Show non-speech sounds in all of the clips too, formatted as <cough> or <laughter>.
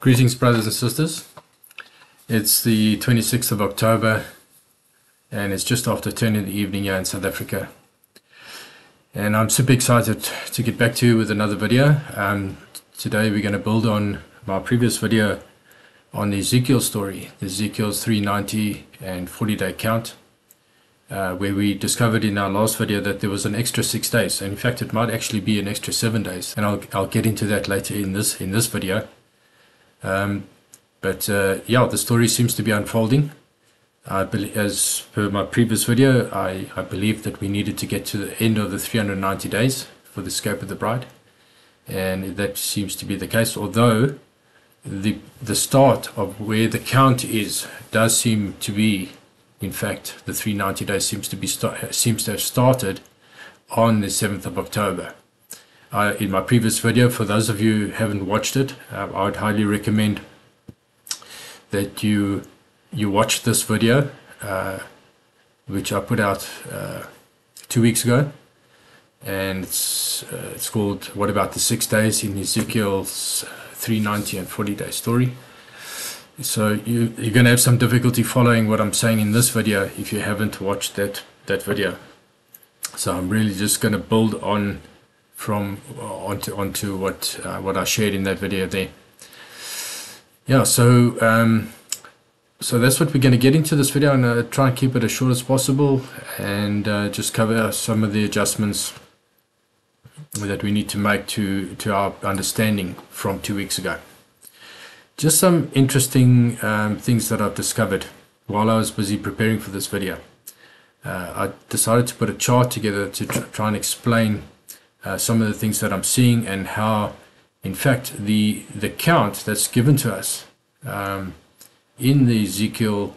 Greetings, brothers and sisters. It's the 26th of October, and it's just after 10 in the evening here in South Africa. And I'm super excited to get back to you with another video. Um, today, we're going to build on my previous video on the Ezekiel story, the Ezekiel's 390 and 40 day count, uh, where we discovered in our last video that there was an extra six days. And in fact, it might actually be an extra seven days. And I'll, I'll get into that later in this, in this video. Um, but uh, yeah, the story seems to be unfolding. I believe, as per my previous video, I, I believe that we needed to get to the end of the 390 days for the scope of the bride. And that seems to be the case, although the the start of where the count is does seem to be, in fact, the 390 days seems to be seems to have started on the 7th of October. Uh, in my previous video, for those of you who haven't watched it, uh, I would highly recommend that you you watch this video, uh, which I put out uh, two weeks ago, and it's uh, it's called "What About the Six Days in Ezekiel's 390 and 40 Day Story." So you you're going to have some difficulty following what I'm saying in this video if you haven't watched that that video. So I'm really just going to build on from onto onto what uh, what I shared in that video there. Yeah, so um, so that's what we're going to get into this video. To try and keep it as short as possible and uh, just cover some of the adjustments that we need to make to to our understanding from two weeks ago. Just some interesting um, things that I've discovered while I was busy preparing for this video. Uh, I decided to put a chart together to tr try and explain uh, some of the things that I'm seeing and how, in fact, the the count that's given to us um, in the Ezekiel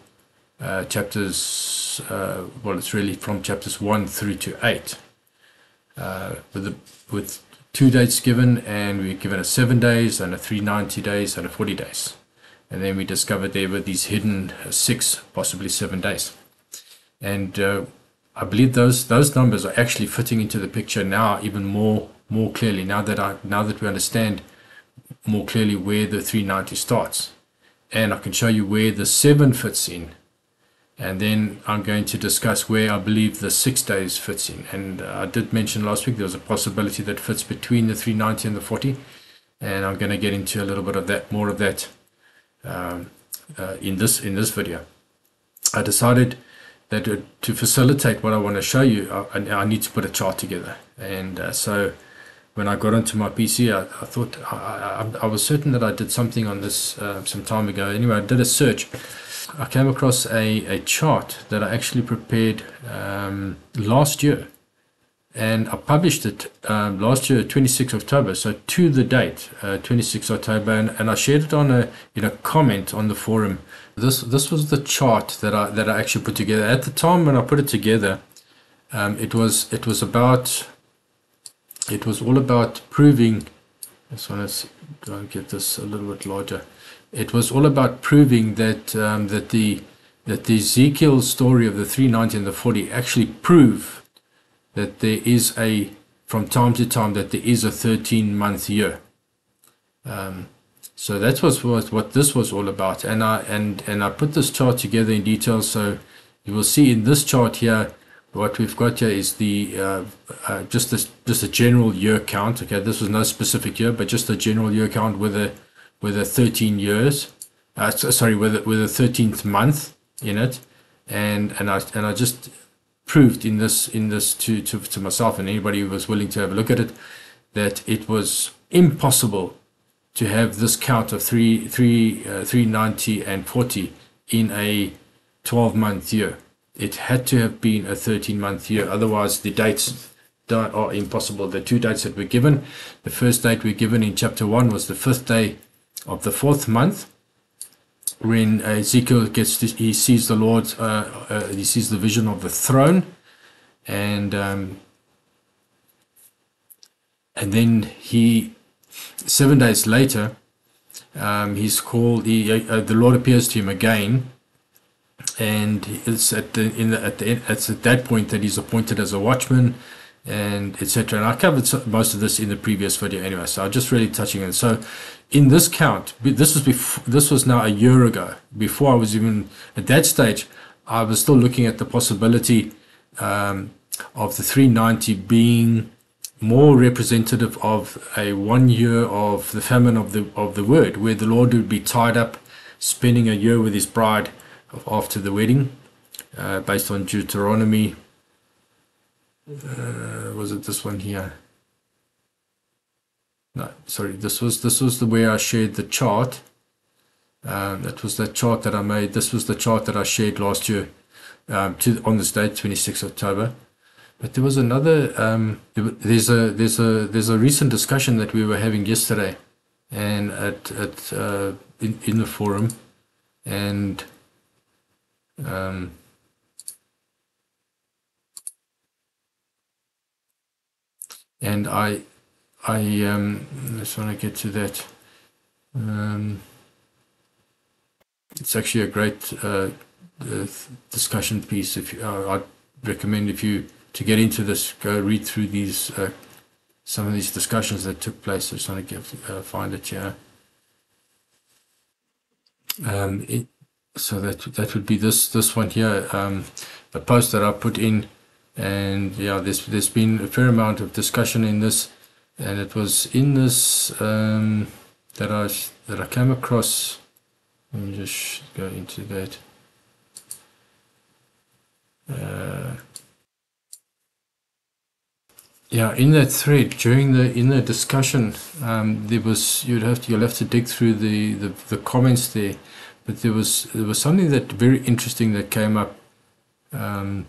uh, chapters, uh, well, it's really from chapters one through to eight, uh, with the, with two dates given, and we're given a seven days and a 390 days and a 40 days, and then we discovered there were these hidden uh, six, possibly seven days, and uh, I believe those those numbers are actually fitting into the picture now even more more clearly now that I now that we understand more clearly where the 390 starts. And I can show you where the 7 fits in. And then I'm going to discuss where I believe the 6 days fits in. And uh, I did mention last week there was a possibility that fits between the 390 and the 40 and I'm going to get into a little bit of that more of that um, uh, in this in this video. I decided that to facilitate what I want to show you, I, I need to put a chart together. And uh, so when I got onto my PC, I, I thought I, I, I, was certain that I did something on this uh, some time ago. Anyway, I did a search. I came across a, a chart that I actually prepared um, last year. And I published it um, last year, 26 October, so to the date, uh, 26 October, and, and I shared it on a in a comment on the forum this this was the chart that I that I actually put together. At the time when I put it together, um, it was it was about it was all about proving. Just want to go and get this a little bit larger. It was all about proving that um, that the that the Ezekiel story of the 390 and the 40 actually prove that there is a from time to time that there is a 13 month year. Um, so that was what, what this was all about. And I and and I put this chart together in detail. So you will see in this chart here, what we've got here is the uh, uh, just this just a general year count. Okay, this was no specific year, but just a general year count with a with a 13 years. Uh, sorry, with a, with a 13th month in it, and and I and I just proved in this in this to, to to myself and anybody who was willing to have a look at it that it was impossible to have this count of three, three, uh, 390 and 40 in a 12 month year. It had to have been a 13 month year, otherwise, the dates are impossible. The two dates that were given the first date we're given in chapter 1 was the fifth day of the fourth month. When Ezekiel gets, to, he sees the Lord, uh, uh, he sees the vision of the throne, and um, and then he seven days later, um, he's called. He, uh, the Lord appears to him again, and it's at the in the, at the it's at that point that he's appointed as a watchman, and etc. And I covered most of this in the previous video anyway, so I'm just really touching on. So, in this count, this was before, this was now a year ago. Before I was even at that stage, I was still looking at the possibility um, of the 390 being more representative of a one year of the famine of the of the word, where the Lord would be tied up, spending a year with his bride after the wedding, uh, based on Deuteronomy. Uh, was it this one here? No, sorry. This was this was the way I shared the chart. Um, that was the chart that I made. This was the chart that I shared last year um, to on this date, 26 October. But there was another. Um, there's a there's a there's a recent discussion that we were having yesterday, and at at uh, in in the forum, and um, and I I um, just want to get to that. Um, it's actually a great uh, uh, discussion piece. If you, uh, I'd recommend if you to get into this, go read through these uh, some of these discussions that took place. I just want to get, uh, find it here. Um, it, so that that would be this this one here, um, a post that I put in, and yeah, there's there's been a fair amount of discussion in this, and it was in this um, that I that I came across. Let me just go into that. Uh, yeah, in that thread during the in the discussion, um, there was you'd have to you'll have to dig through the, the, the comments there, but there was there was something that very interesting that came up, um,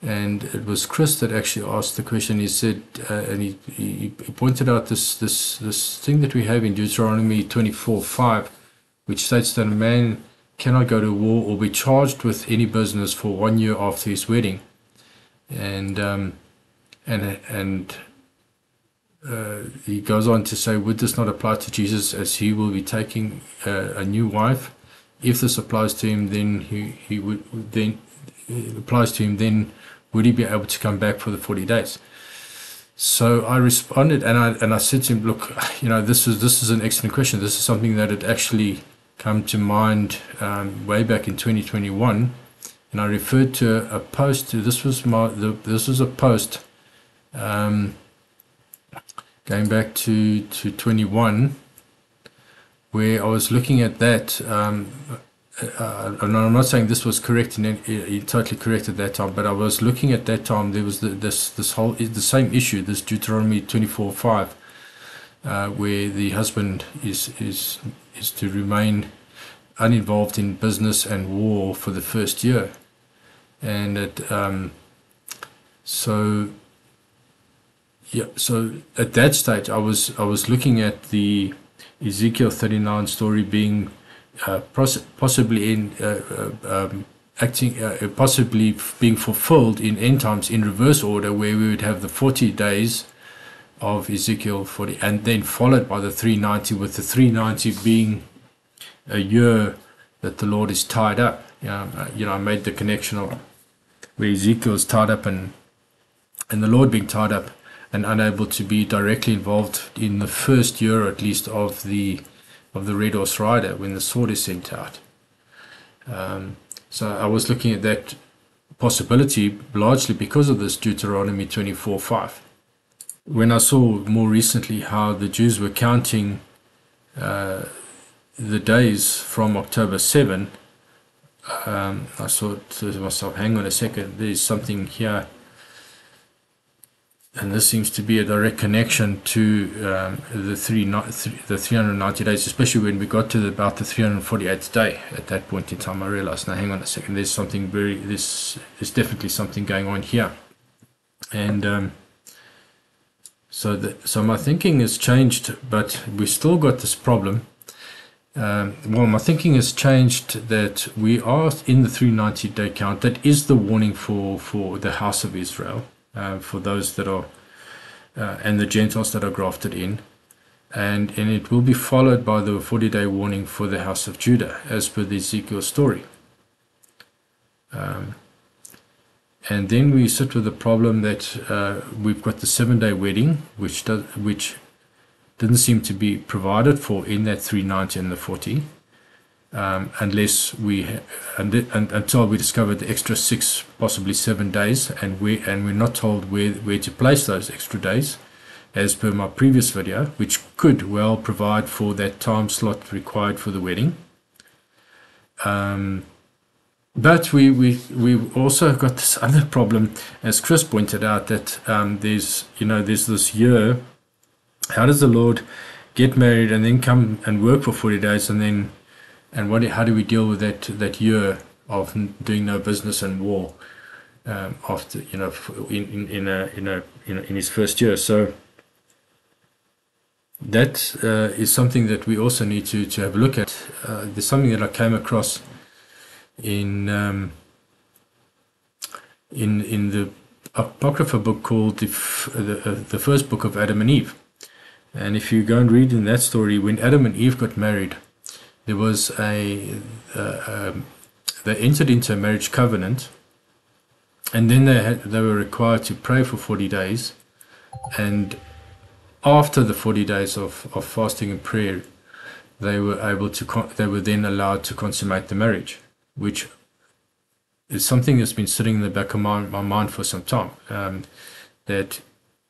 and it was Chris that actually asked the question. He said, uh, and he, he, he pointed out this this this thing that we have in Deuteronomy twenty four five, which states that a man cannot go to war or be charged with any business for one year after his wedding, and um, and and uh, he goes on to say, would this not apply to Jesus as he will be taking uh, a new wife? If this applies to him, then he, he would then applies to him. Then would he be able to come back for the forty days? So I responded, and I and I said to him, look, you know, this is this is an excellent question. This is something that had actually come to mind um, way back in 2021, and I referred to a post. This was my the, this was a post um, going back to, to 21, where I was looking at that. Um, uh, and I'm not saying this was correct and totally correct at that time, but I was looking at that time. There was the, this this whole the same issue, this Deuteronomy 24:5, uh, where the husband is is is to remain uninvolved in business and war for the first year, and it um, so yeah, so at that stage, I was I was looking at the Ezekiel 39 story being uh, possibly in uh, uh, um, acting, uh, possibly being fulfilled in end times in reverse order, where we would have the 40 days of Ezekiel 40, and then followed by the 390, with the 390 being a year that the Lord is tied up. You know, uh, you know I made the connection of where Ezekiel is tied up and and the Lord being tied up and unable to be directly involved in the first year at least of the of the Red Horse Rider when the sword is sent out. Um, so I was looking at that possibility largely because of this Deuteronomy 24:5. When I saw more recently how the Jews were counting uh, the days from October 7, um, I thought to myself, hang on a second, there's something here and this seems to be a direct connection to um, the three, the 390 days, especially when we got to the, about the 348th day. At that point in time, I realized, now hang on a second, there's something very, this there's definitely something going on here, and um, so the, so my thinking has changed, but we still got this problem. Um, well, my thinking has changed that we are in the 390 day count. That is the warning for for the house of Israel uh, for those that are uh, and the Gentiles that are grafted in. And, and it will be followed by the 40 day warning for the house of Judah, as per the Ezekiel story. Um, and then we sit with the problem that uh, we've got the seven day wedding, which does, which didn't seem to be provided for in that 390 and the 40 um, unless we and, and, until we discovered the extra six possibly seven days and we and we're not told where where to place those extra days as per my previous video which could well provide for that time slot required for the wedding um, but we, we we also got this <laughs> other problem, as Chris pointed out, that um, there's you know there's this year. How does the Lord get married and then come and work for forty days and then and what how do we deal with that that year of doing no business and war um, after you know in, in, in a in a in, in his first year so that uh, is something that we also need to to have a look at uh, there's something that I came across in um, in in the apocrypha book called the the, uh, the first book of Adam and Eve. And if you go and read in that story, when Adam and Eve got married, there was a uh, um, they entered into a marriage covenant, and then they had, they were required to pray for forty days, and after the forty days of, of fasting and prayer, they were able to con- they were then allowed to consummate the marriage which is something that's been sitting in the back of my, my mind for some time. Um, that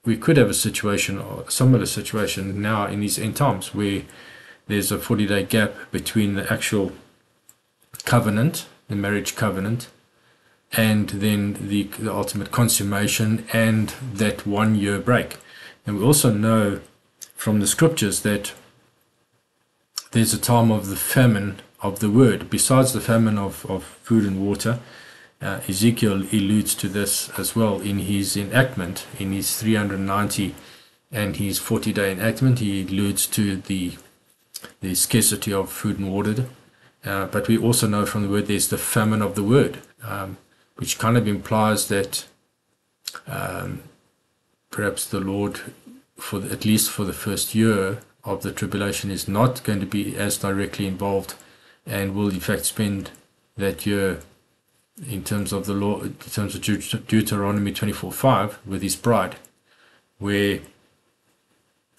we could have a situation or similar situation now in these end times where there's a 40 day gap between the actual covenant, the marriage covenant, and then the, the ultimate consummation and that one year break. And we also know from the scriptures that there's a time of the famine of the word. Besides the famine of, of food and water, uh, Ezekiel alludes to this as well in his enactment, in his 390 and his 40 day enactment. He alludes to the, the scarcity of food and water. Uh, but we also know from the word there's the famine of the word, um, which kind of implies that um, perhaps the Lord, for the, at least for the first year of the tribulation, is not going to be as directly involved and will in fact spend that year in terms of the law, in terms of Deuteronomy 24:5 with his bride, where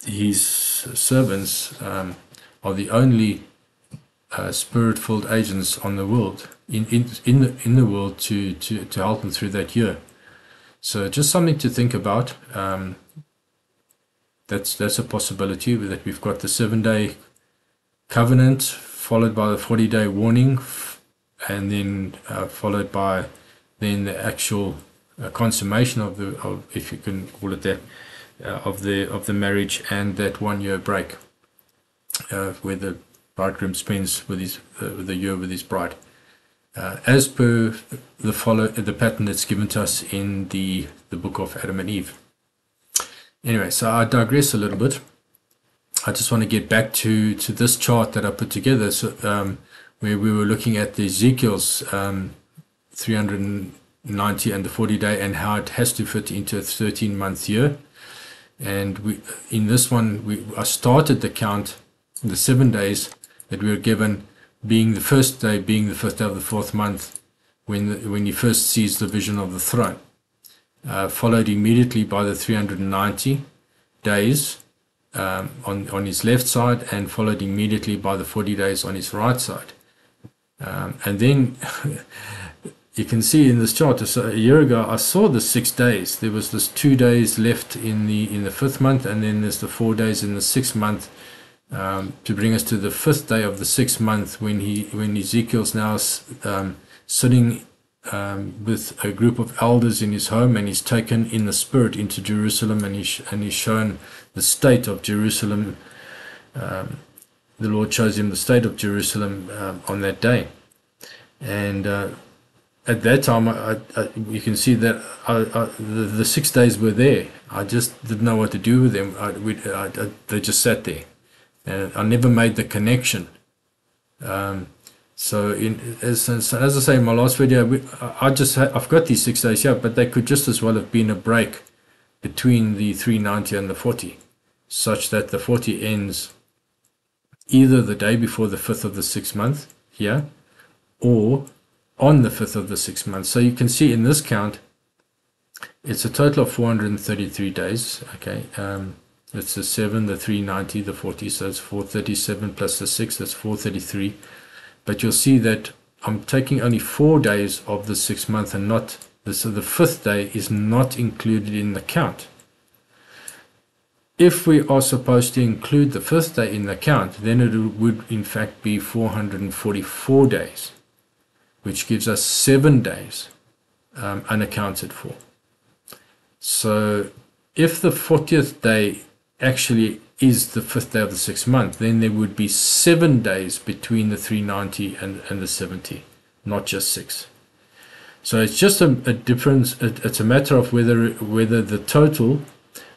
his servants um, are the only uh, spirit-filled agents on the world in in in the in the world to to to help them through that year. So just something to think about. Um, that's that's a possibility that we've got the seven-day covenant followed by the 40 day warning and then uh, followed by then the actual uh, consummation of the of, if you can call it that uh, of the of the marriage and that one year break uh, where the bridegroom spends with his uh, the year with his bride. Uh, as per the follow the pattern that's given to us in the the book of Adam and Eve. Anyway so I digress a little bit. I just want to get back to, to this chart that I put together, so, um, where we were looking at the Ezekiel's um, 390 and the 40 day and how it has to fit into a 13 month year. And we, in this one, we, I started the count, the seven days that we are given, being the first day, being the first day of the fourth month, when, the, when he first sees the vision of the throne. Uh, followed immediately by the 390 days um, on, on his left side and followed immediately by the 40 days on his right side. Um, and then <laughs> you can see in this chart, a year ago, I saw the six days. There was this two days left in the in the fifth month, and then there's the four days in the sixth month um, to bring us to the fifth day of the sixth month when he when Ezekiel's now um, sitting um, with a group of elders in his home, and he's taken in the spirit into Jerusalem, and he's and he's shown the state of Jerusalem. Um, the Lord shows him the state of Jerusalem um, on that day, and uh, at that time, I, I, you can see that I, the, the, six days were there. I just didn't know what to do with them. We, they just sat there, and I never made the connection. Um, so, in, as, as I say in my last video, we, I just I've got these six days here, but they could just as well have been a break between the 390 and the 40 such that the 40 ends either the day before the 5th of the sixth month here or on the 5th of the sixth month. So you can see in this count, it's a total of 433 days. Okay. Um, It's the 7, the 390, the 40, so it's 437 plus the 6, that's 433. But you'll see that I'm taking only four days of the six month and not, so the fifth day is not included in the count. If we are supposed to include the fifth day in the count, then it would in fact be 444 days, which gives us seven days um, unaccounted for. So if the 40th day actually is the fifth day of the sixth month, then there would be seven days between the 390 and, and the 70, not just six. So it's just a, a difference. It's a matter of whether whether the total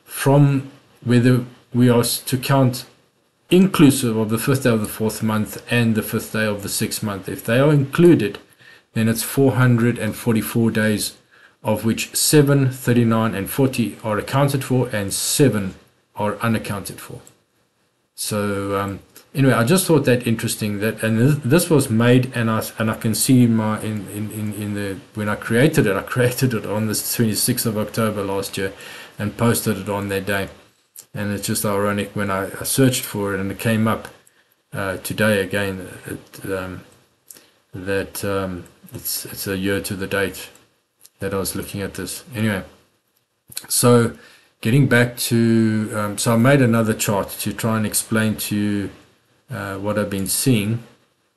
from whether we are to count inclusive of the fifth day of the fourth month and the fifth day of the sixth month. If they are included, then it's 444 days, of which 7, 39, and 40 are accounted for, and 7 are unaccounted for. So um, anyway, I just thought that interesting that and this, this, was made and I and I can see my in, in, in, in the when I created it, I <laughs> created it on the 26th of October last year and posted it on that day. And it's just ironic when I, I searched for it and it came up uh, today again it, um, that um, it's it's a year to the date that I was looking at this. Anyway, so getting back to um, so I made another chart to try and explain to you uh, what I've been seeing.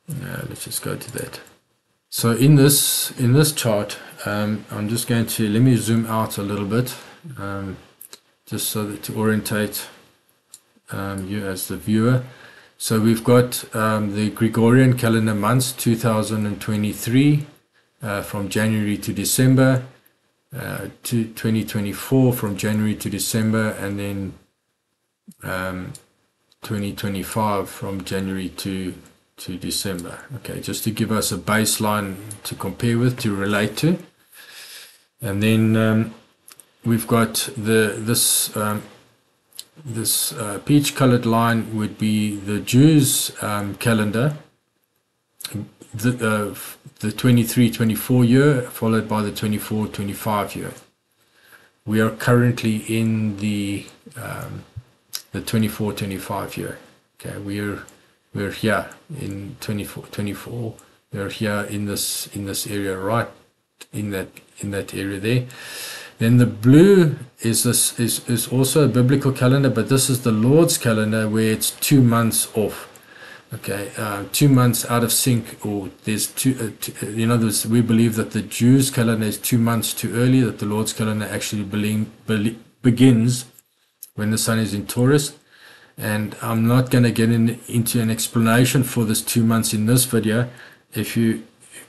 Uh, let's just go to that. So in this in this chart, um, I'm just going to let me zoom out a little bit, um, just so that to orientate um, you as the viewer. So we've got um, the Gregorian calendar months 2023 uh, from January to December uh, to 2024 from January to December, and then um, 2025 from January to to December. Okay, just to give us a baseline to compare with, to relate to, and then um, we've got the this um, this uh, peach-colored line would be the Jews' um, calendar. The, uh, the 23-24 year followed by the 24-25 year. We are currently in the um, the 24-25 year. Okay, we're we're here in 24 24 we're here in this in this area right in that in that area there then the blue is this is, is also a biblical calendar but this is the lord's calendar where it's two months off okay, uh, two months out of sync, or there's two, uh, two uh, you know, there's, we believe that the Jews' calendar is two months too early, that the Lord's calendar actually be, begins when the sun is in Taurus. And I'm not going to get in, into an explanation for this two months in this video. If you,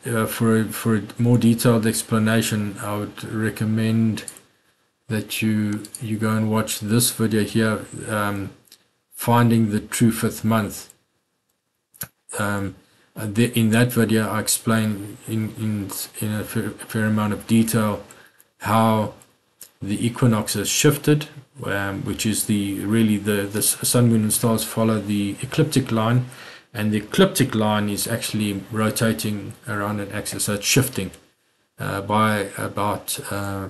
uh, for a, for a more detailed explanation, I would recommend that you you go and watch this video here, um, finding the true fifth month um, in that video, I explain in, in, in a fair, amount of detail how the equinox has shifted, um, which is the really the, the sun, moon, and stars follow the ecliptic line, and the ecliptic line is actually rotating around an axis, so it's shifting uh, by about uh,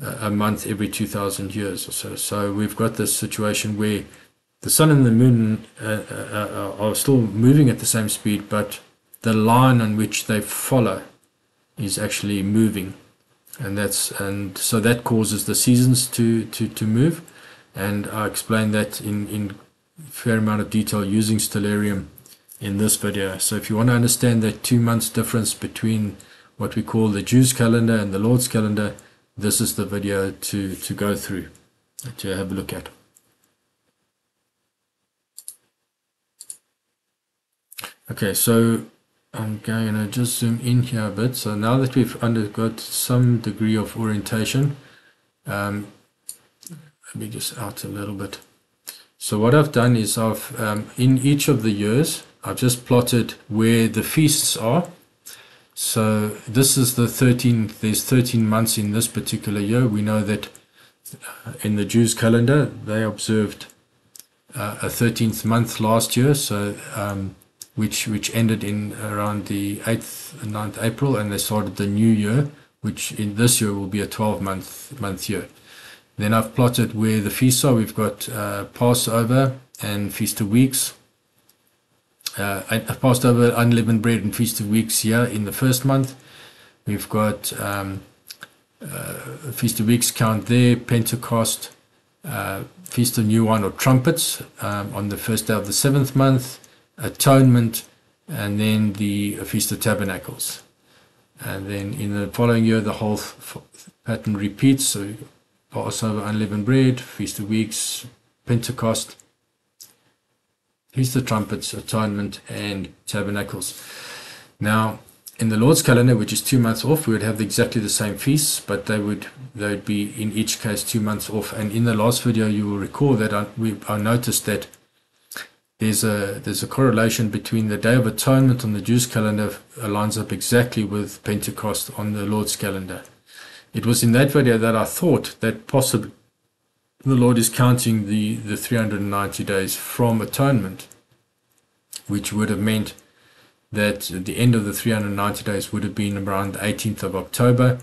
a month every 2,000 years or so. So we've got this situation where the sun and the moon uh, uh, uh, are still moving at the same speed, but the line on which they follow is actually moving, and that's and so that causes the seasons to to to move, and I explained that in in fair amount of detail using Stellarium in this video. So if you want to understand that two months difference between what we call the Jews calendar and the Lord's calendar, this is the video to to go through to have a look at. Okay, so I'm going to just zoom in here a bit. So now that we've undergot some degree of orientation, um, let me just out a little bit. So what I've done is I've, um, in each of the years, I've just plotted where the feasts are. So this is the 13, there's 13 months in this particular year. We know that uh, in the Jews calendar, they observed uh, a 13th month last year. So um, which which ended in around the 8th and 9th April and they started the new year which in this year will be a 12 month month year Then I've plotted where the feasts are. We've got uh, Passover and Feast of Weeks. Uh, I've passed over unleavened bread and Feast of Weeks here in the first month. We've got um, uh, Feast of Weeks count there, Pentecost, uh, Feast of New Wine or Trumpets um, on the first day of the seventh month, Atonement, and then the Feast of Tabernacles. And then in the following year, the whole pattern repeats. So Passover, unleavened bread, Feast of Weeks, Pentecost, Feast of Trumpets, Atonement, and Tabernacles. Now, in the Lord's calendar, which is two months off, we would have exactly the same feasts, but they would they would be in each case two months off. And in the last video, you will recall that I, we, I noticed that there's a there's a correlation between the Day of Atonement on the Jews calendar lines up exactly with Pentecost on the Lord's calendar. It was in that video that I thought that possibly the Lord is counting the, the 390 days from atonement, which would have meant that the end of the 390 days would have been around the 18th of October.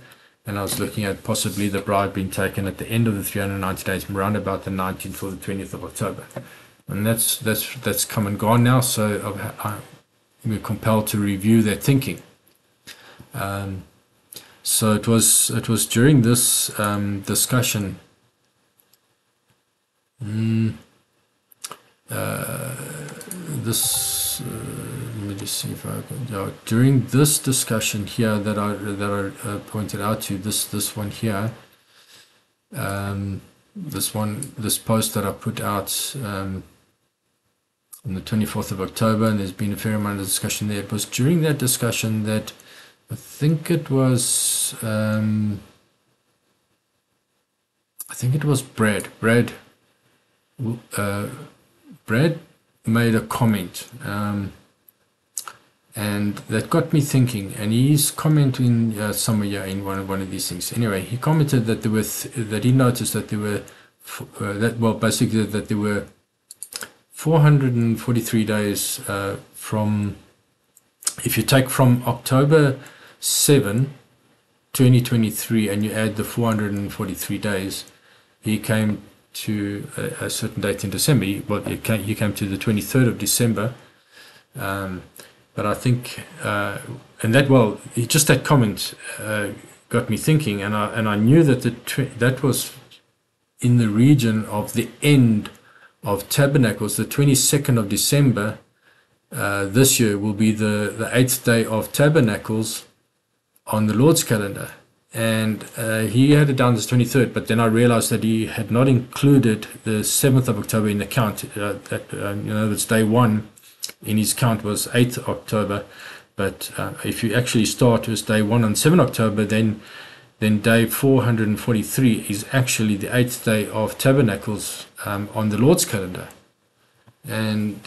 And I was looking at possibly the bride being taken at the end of the 390 days, around about the 19th or the 20th of October. And that's that's that's come and gone now. So i we're compelled to review their thinking. Um, so it was it was during this um, discussion. Mm, uh, this uh, let me just see if I. Yeah, during this discussion here that I that I uh, pointed out to this this one here. Um, this one this post that I put out um, on the 24th of October, and there's been a fair amount of discussion there. It was during that discussion that I think it was, um, I think it was Brad. Brad, uh, Brad made a comment, um, and that got me thinking. And he's commenting uh, somewhere in one of one of these things. Anyway, he commented that there were that he noticed that there were uh, that well basically that there were 443 days uh, from, if you take from October 7, 2023, and you add the 443 days, he came to a, a certain date in December. Well, you came, you came to the 23rd of December. Um, but I think, uh, and that, well, just that comment uh, got me thinking, and I, and I knew that the that was in the region of the end of Tabernacles, the 22nd of December uh, this year will be the, the eighth day of Tabernacles on the Lord's calendar. And uh, he had it down as 23rd, but then I realized that he had not included the 7th of October in the count. Uh, that, you know, that's day one in his count was 8th October. But uh, if you actually start with day one on 7 October, then then day 443 is actually the eighth day of tabernacles um, on the Lord's calendar. And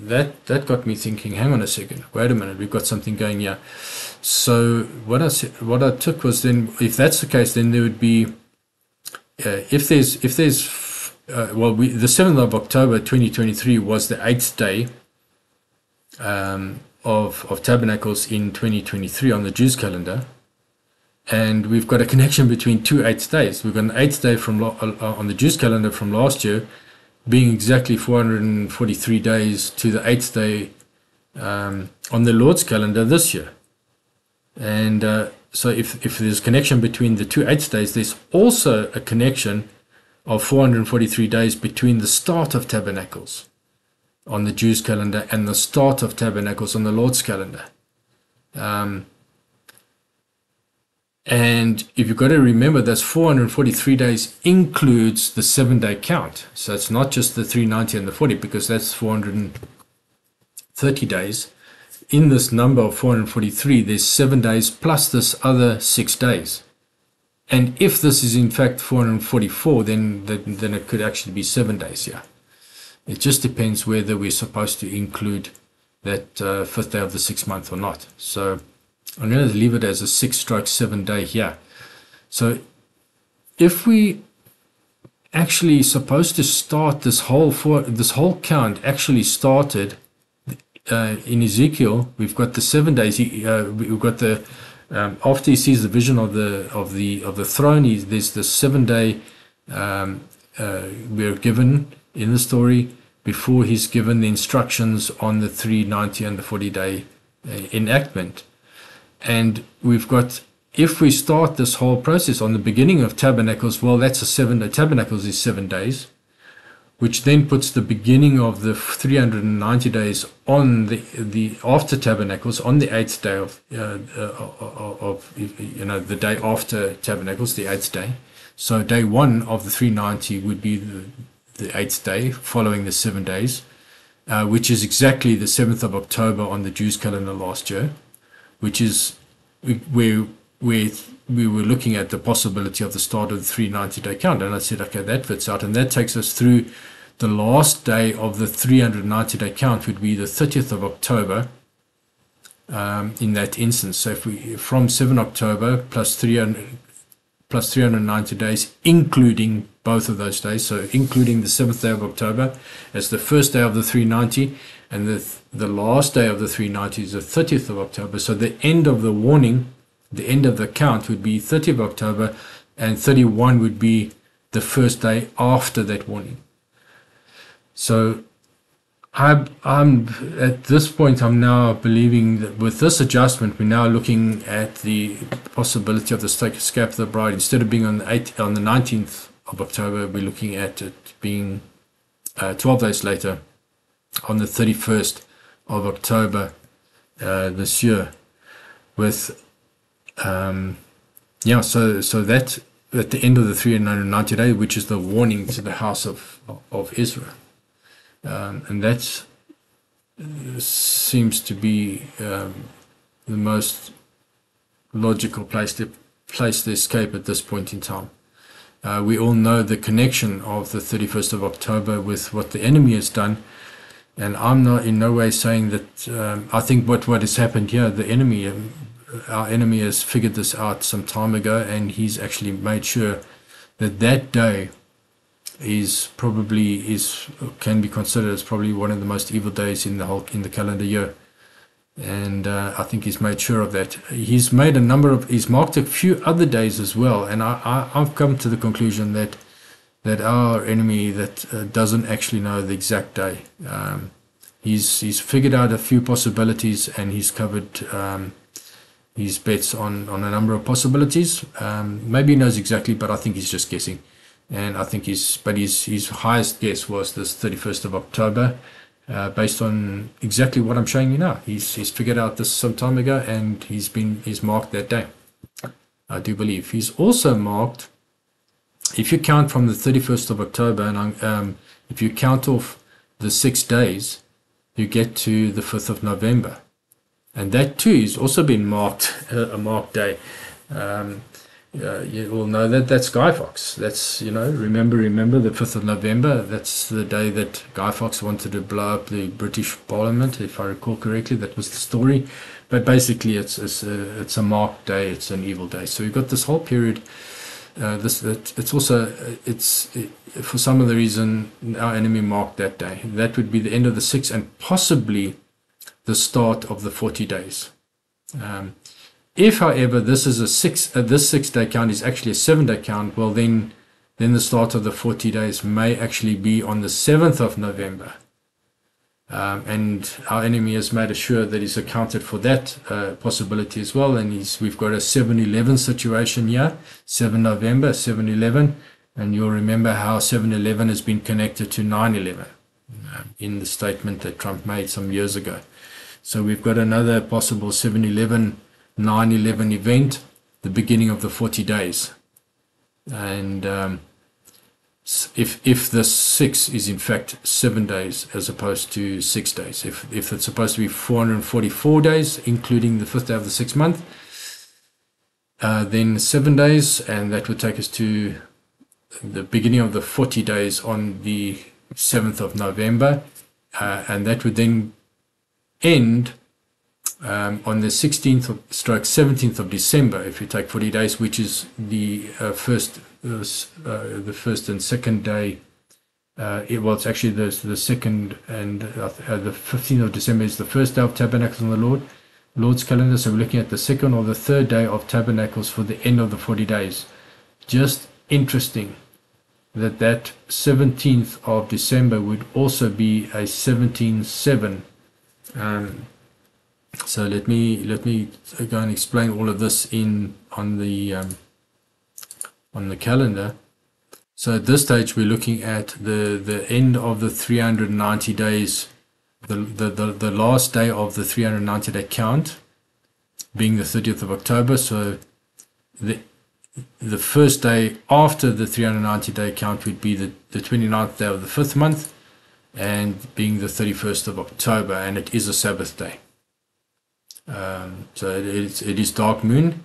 that that got me thinking, hang on a second, wait a minute, we've got something going here. So what I what I took was then, if that's the case, then there would be, uh, if there's if there's, uh, well, we, the seventh of October, 2023 was the eighth day um, of of tabernacles in 2023 on the Jews calendar and we've got a connection between two eighth days. We've got an eighth day from uh, uh, on the Jews calendar from last year, being exactly 443 days to the eighth day um, on the Lord's calendar this year. And uh, so, if if there's a connection between the two eighth days, there's also a connection of 443 days between the start of Tabernacles on the Jews calendar and the start of Tabernacles on the Lord's calendar. Um, and if you've got to remember, that's 443 days includes the seven day count. So it's not just the 390 and the 40 because that's 430 days. In this number of 443, there's seven days plus this other six days. And if this is in fact 444, then, then it could actually be seven days, yeah. It just depends whether we're supposed to include that uh, fifth day of the sixth month or not. So I'm going to leave it as a six stroke seven day here. So if we actually supposed to start this whole for this whole count actually started uh, in Ezekiel. We've got the seven days. Uh, we've got the um, after he sees the vision of the of the of the throne. He, there's the seven day um, uh, we're given in the story before he's given the instructions on the 390 and the 40 day uh, enactment. And we've got, if we start this whole process on the beginning of tabernacles, well, that's a seven day, tabernacles is seven days, which then puts the beginning of the 390 days on the, the after tabernacles, on the eighth day of, uh, uh, of, you know, the day after tabernacles, the eighth day. So day one of the 390 would be the, the eighth day, following the seven days, uh, which is exactly the 7th of October on the Jews calendar last year, which is where, where we were looking at the possibility of the start of the 390 day count. And I said, okay, that fits out. And that takes us through the last day of the 390 day count would be the 30th of October. Um, in that instance, so if we from 7 October plus 300 plus 390 days, including both of those days. So including the 7th day of October as the first day of the 390 and the, the last day of the 390 is the 30th of October. So the end of the warning, the end of the count would be 30th of October and 31 would be the first day after that warning. So I'm, I'm at this point. I'm now believing that with this adjustment, we're now looking at the possibility of the escape of the bride instead of being on the 8th, on the 19th of October, we're looking at it being uh, 12 days later on the 31st of October uh, this year with um, yeah so so that at the end of the 390 day which is the warning to the house of of Israel um, and that seems to be um, the most logical place to place the escape at this point in time uh, we all know the connection of the 31st of October with what the enemy has done. And I'm not in no way saying that. Um, I think what, what has happened here, the enemy, um, our enemy has figured this out some time ago, and he's actually made sure that that day is probably is can be considered as probably one of the most evil days in the whole in the calendar year and uh, I think he's made sure of that. He's made a number of, he's marked a few other days as well, and I, I, have come to the conclusion that that our enemy that uh, doesn't actually know the exact day. Um, he's he's figured out a few possibilities, and he's covered um, his bets on on a number of possibilities. Um, maybe he knows exactly, but I think he's just guessing. And I think his, but his his highest guess was this 31st of October uh, based on exactly what I'm showing you now. He's he's figured out this some time ago, and he's been he's marked that day. I do believe he's also marked. If you count from the 31st of October, and um, if you count off the six days, you get to the 5th of November, and that too is also been marked <laughs> a marked day. Um, uh, you will know that that's Guy Fawkes. That's you know remember remember the fifth of November. That's the day that Guy Fawkes wanted to blow up the British Parliament, if I recall correctly. That was the story. But basically, it's it's a, it's a marked day. It's an evil day. So you've got this whole period. Uh, this it, it's also it's it, for some of the reason our enemy marked that day. That would be the end of the six and possibly the start of the forty days. Um, if, however, this is a six, uh, this six-day count is actually a seven-day count, well, then, then the start of the 40 days may actually be on the 7th of November. Um, and our enemy has made sure that he's accounted for that uh, possibility as well. And we've got a 7-11 situation here, 7 November, 7-11. And you'll remember how 7-11 has been connected to 9-11 uh, in the statement that Trump made some years ago. So we've got another possible 7-11 9 11 event, the beginning of the 40 days. And um, if, if the 6 is in fact 7 days as opposed to 6 days, if, if it's supposed to be 444 days, including the 5th day of the 6th month, uh, then 7 days, and that would take us to the beginning of the 40 days on the 7th of November, uh, and that would then end um, on the 16th of stroke 17th of December, if you take 40 days, which is the uh, first the first and second day. Uh, it, well, it's actually the, the second and uh, uh, the 15th of December is the first day of Tabernacles on the Lord Lord's calendar. So we're looking at the second or the third day of Tabernacles for the end of the 40 days. Just interesting that that 17th of December would also be a 17-7. Um, so let me let me go and explain all of this in on the um, on the calendar. So at this stage, we're looking at the the end of the 390 days, the the the, the last day of the 390 day count, being the 30th of October. So the the first day after the 390 day count would be the, the 29th day of the fifth month and being the 31st of October and it is a Sabbath day. Um, so it is, it is dark moon.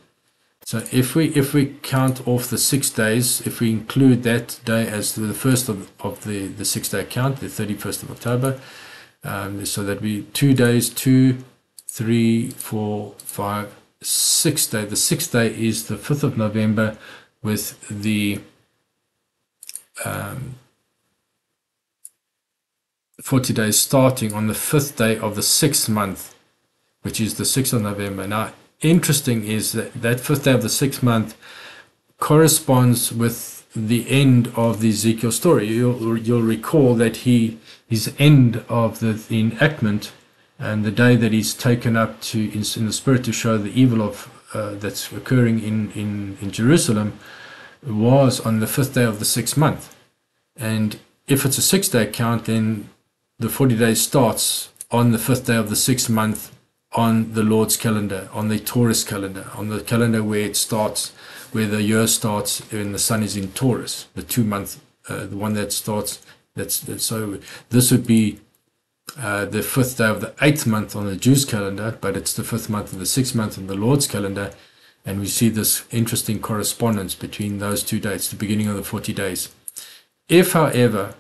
So if we if we count off the six days, if we include that day as the first of, of the, the six day count, the 31st of October, um, so that'd be two days, two, three, four, five, sixth day. The sixth day is the 5th of November with the um, 40 days starting on the fifth day of the sixth month, which is the 6th of November. Now, interesting is that that fifth day of the sixth month corresponds with the end of the Ezekiel story. You'll, you'll recall that he his end of the, the enactment and the day that he's taken up to in, in the spirit to show the evil of uh, that's occurring in, in, in Jerusalem was on the fifth day of the sixth month. And if it's a six day count, then the 40 days starts on the fifth day of the sixth month on the Lord's calendar, on the Taurus calendar, on the calendar where it starts, where the year starts when the sun is in Taurus, the two month, uh, the one that starts. That's, that's so. This would be uh, the fifth day of the eighth month on the Jews calendar, but it's the fifth month of the sixth month on the Lord's calendar. And we see this interesting correspondence between those two dates, the beginning of the 40 days. If, however,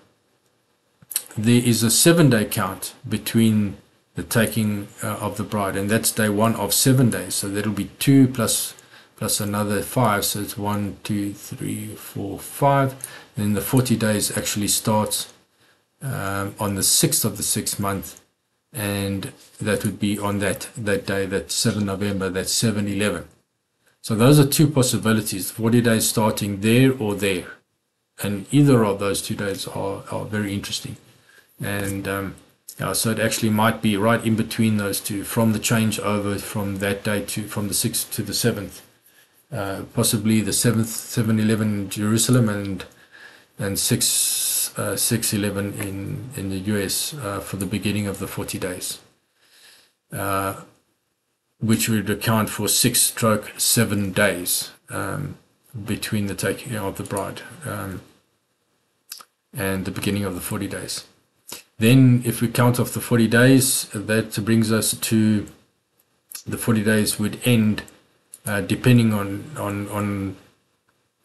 there is a seven day count between the taking uh, of the bride, and that's day one of seven days, so that'll be two plus plus another five, so it's one, two, three, four, five. Then the 40 days actually starts um, on the 6th of the sixth month, and that would be on that, that day, that 7 November, that's 7 11. So those are two possibilities 40 days starting there or there. And either of those two days are, are very interesting. And um, yeah, so it actually might be right in between those two, from the changeover from that day to from the 6th to the 7th. Uh, possibly the 7th, 7 11 Jerusalem and and 6 uh, 611 in, in the US uh, for the beginning of the 40 days, uh, which would account for six stroke seven days um, between the taking of the bride um, and the beginning of the 40 days. Then, if we count off the 40 days, that brings us to the 40 days would end uh, depending on, on, on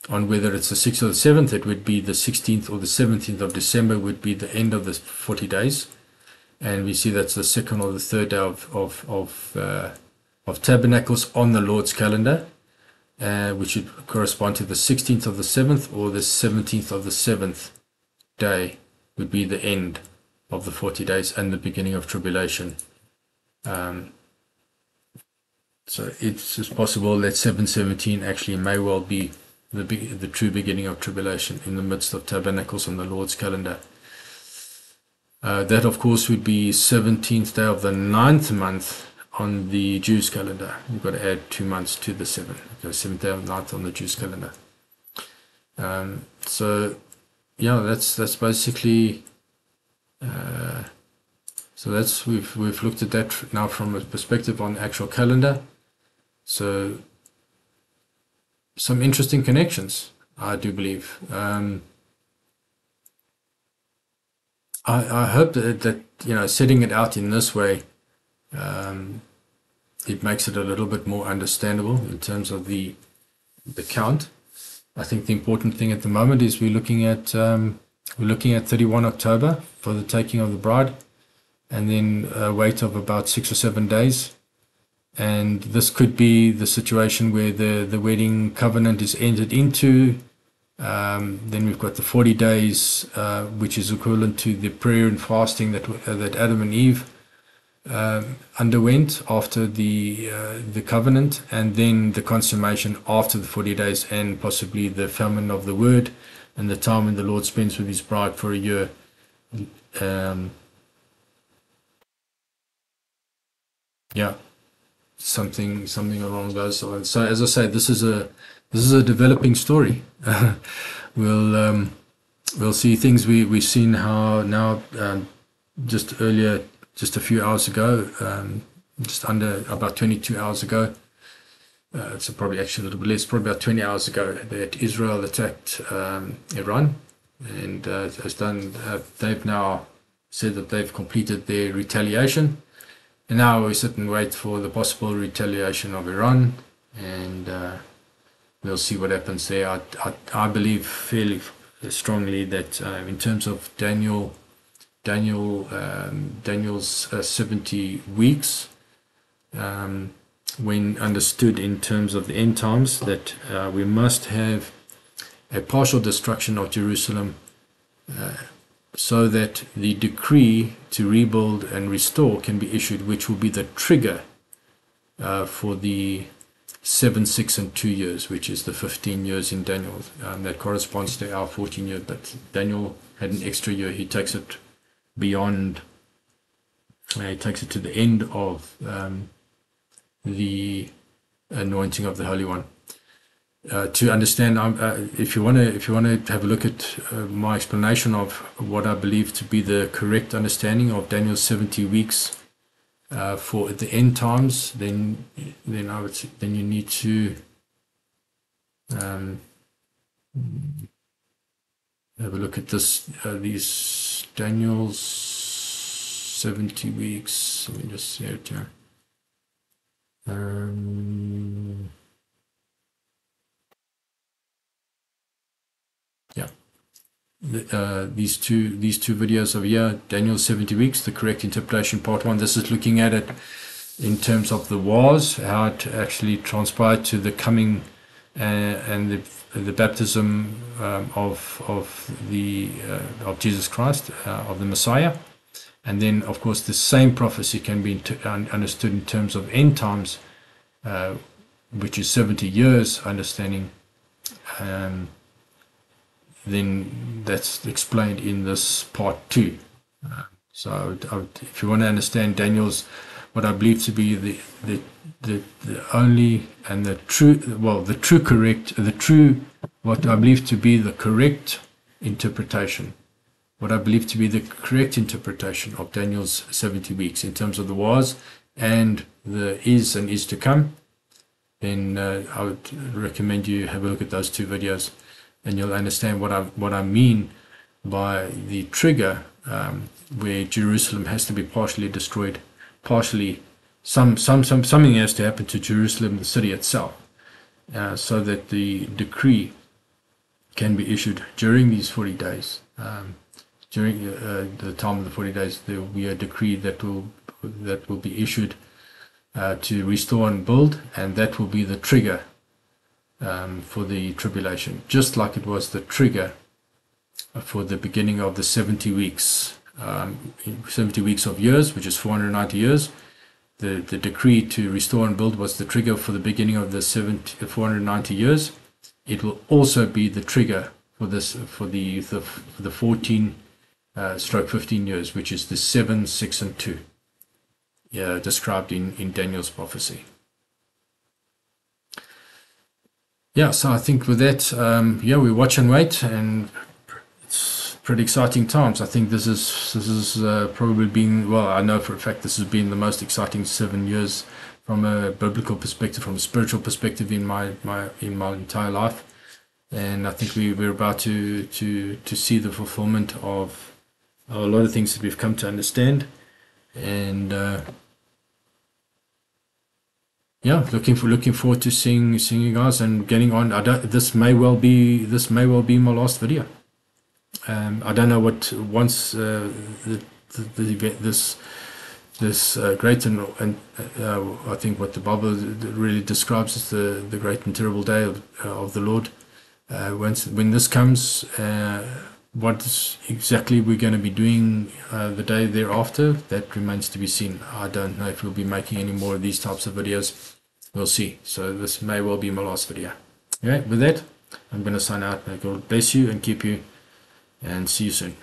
on whether it's the 6th or the 7th, it would be the 16th or the 17th of December would be the end of the 40 days. And we see that's the second or the third day of, of, of, uh, of tabernacles on the Lord's calendar, uh, which would correspond to the 16th of the 7th or the 17th of the 7th day would be the end of the 40 days and the beginning of tribulation. Um, so it's possible that 717 actually may well be the, the true beginning of tribulation in the midst of tabernacles on the Lord's calendar. Uh, that, of course, would be 17th day of the ninth month on the Jews calendar. You've got to add two months to the seven. Okay, seventh day of the ninth on the Jews calendar. Um, so, yeah, that's that's basically. Uh, so that's we've we've looked at that now from a perspective on actual calendar. So some interesting connections, I do believe. Um, I, I hope that, that, you know, setting it out in this way, um, it makes it a little bit more understandable in terms of the the count. I think the important thing at the moment is we're looking at um, we're looking at 31 October for the taking of the bride, and then a wait of about six or seven days and this could be the situation where the, the wedding covenant is entered into. Um, then we've got the 40 days, uh, which is equivalent to the prayer and fasting that uh, that Adam and Eve um, underwent after the uh, the covenant, and then the consummation after the 40 days, and possibly the famine of the word and the time when the Lord spends with his bride for a year. Um, yeah, something something along those lines. So as I say, this is a this is a developing story. <laughs> we'll um, we'll see things we we've seen how now um, just earlier just a few hours ago um, just under about 22 hours ago uh, so probably actually a little bit less probably about 20 hours ago that Israel attacked um, Iran. And uh, has done uh, they've now said that they've completed their retaliation. And now we sit and wait for the possible retaliation of Iran. And uh, we'll see what happens there. I, I, I believe fairly strongly that uh, in terms of Daniel, Daniel, um, Daniel's uh, 70 weeks, um, when understood in terms of the end times, that uh, we must have a partial destruction of Jerusalem uh, so that the decree to rebuild and restore can be issued, which will be the trigger uh, for the seven, six, and two years, which is the 15 years in Daniel. Um, that corresponds to our 14 years, but Daniel had an extra year. He takes it beyond, uh, he takes it to the end of um, the anointing of the Holy One. Uh, to understand, um, uh, if you want to, if you want to have a look at uh, my explanation of what I believe to be the correct understanding of Daniel's 70 weeks uh, for the end times, then then I would then you need to um, have a look at this uh, these Daniel's seventy weeks. Let me just see it here. Um, yeah. Uh, these two these two videos of yeah Daniel 70 weeks the correct interpretation part one. This is looking at it in terms of the wars how it actually transpired to the coming uh, and the, the baptism um, of of the uh, of Jesus Christ uh, of the Messiah and then of course the same prophecy can be understood in terms of end times uh, which is 70 years understanding um, then that's explained in this part two. Uh, so I would, I would, if you want to understand Daniel's, what I believe to be the, the, the, the only and the true, well, the true correct, the true, what I believe to be the correct interpretation, what I believe to be the correct interpretation of Daniel's 70 weeks in terms of the was and the is and is to come, then uh, I would recommend you have a look at those two videos and you'll understand what I what I mean by the trigger um, where Jerusalem has to be partially destroyed, partially some some some something has to happen to Jerusalem, the city itself, uh, so that the decree can be issued during these forty days. Um, during uh, the time of the forty days, there will be a decree that will that will be issued uh, to restore and build, and that will be the trigger um, for the tribulation, just like it was the trigger for the beginning of the 70 weeks, um, 70 weeks of years, which is 490 years. The, the decree to restore and build was the trigger for the beginning of the 70, 490 years. It will also be the trigger for this for the the, for the 14 uh, stroke 15 years, which is the 7, 6, and 2, yeah, described in, in Daniel's prophecy. yeah, so I think with that, um, yeah, we watch and wait, and it's pretty exciting times. I think this is this is uh, probably been well, I know for a fact this has been the most exciting seven years from a biblical perspective, from a spiritual perspective in my my in my entire life, and I think we we're about to to to see the fulfillment of a lot of things that we've come to understand, and. Uh, yeah, looking for looking forward to seeing seeing you guys and getting on. I don't. This may well be this may well be my last video. Um, I don't know what once uh, the, the, the this this uh, great and and uh, I think what the Bible really describes as the the great and terrible day of, uh, of the Lord. Uh, once when this comes, uh, what exactly we're going to be doing uh, the day thereafter, that remains to be seen. I don't know if we'll be making any more of these types of videos we'll see. So this may well be my last video. Okay, with that, I'm going to sign out. May God bless you and keep you, and see you soon.